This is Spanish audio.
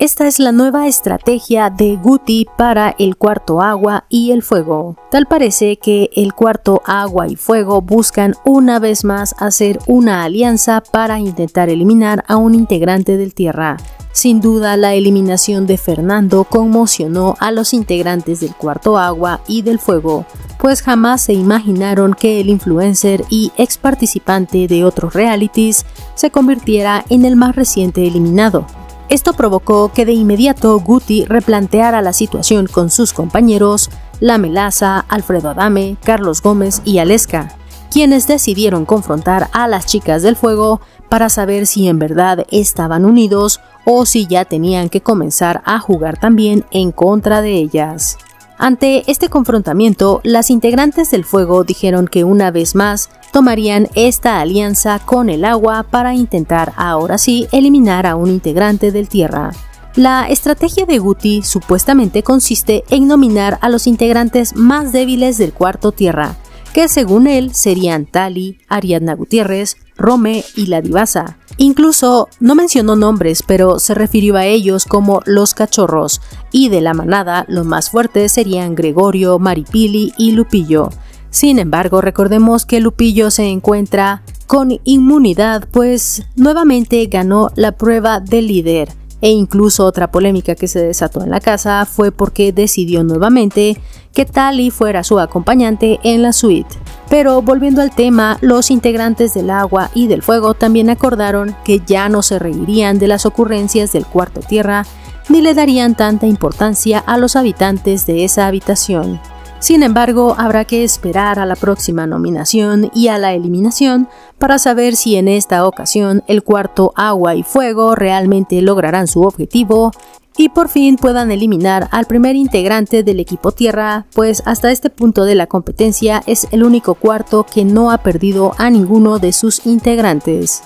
Esta es la nueva estrategia de Guti para el cuarto agua y el fuego. Tal parece que el cuarto agua y fuego buscan una vez más hacer una alianza para intentar eliminar a un integrante del tierra. Sin duda la eliminación de Fernando conmocionó a los integrantes del cuarto agua y del fuego, pues jamás se imaginaron que el influencer y ex participante de otros realities se convirtiera en el más reciente eliminado. Esto provocó que de inmediato Guti replanteara la situación con sus compañeros, La Melaza, Alfredo Adame, Carlos Gómez y Aleska, quienes decidieron confrontar a las chicas del fuego para saber si en verdad estaban unidos o si ya tenían que comenzar a jugar también en contra de ellas. Ante este confrontamiento, las integrantes del fuego dijeron que una vez más tomarían esta alianza con el agua para intentar ahora sí eliminar a un integrante del tierra. La estrategia de Guti supuestamente consiste en nominar a los integrantes más débiles del cuarto tierra, que según él serían Tali, Ariadna Gutiérrez, Rome y la Divasa, Incluso no mencionó nombres, pero se refirió a ellos como los cachorros, y de la manada los más fuertes serían Gregorio, Maripili y Lupillo. Sin embargo, recordemos que Lupillo se encuentra con inmunidad, pues nuevamente ganó la prueba de líder. E incluso otra polémica que se desató en la casa fue porque decidió nuevamente que Tali fuera su acompañante en la suite. Pero volviendo al tema, los integrantes del agua y del fuego también acordaron que ya no se reirían de las ocurrencias del cuarto tierra ni le darían tanta importancia a los habitantes de esa habitación. Sin embargo, habrá que esperar a la próxima nominación y a la eliminación para saber si en esta ocasión el cuarto agua y fuego realmente lograrán su objetivo y por fin puedan eliminar al primer integrante del equipo tierra, pues hasta este punto de la competencia es el único cuarto que no ha perdido a ninguno de sus integrantes.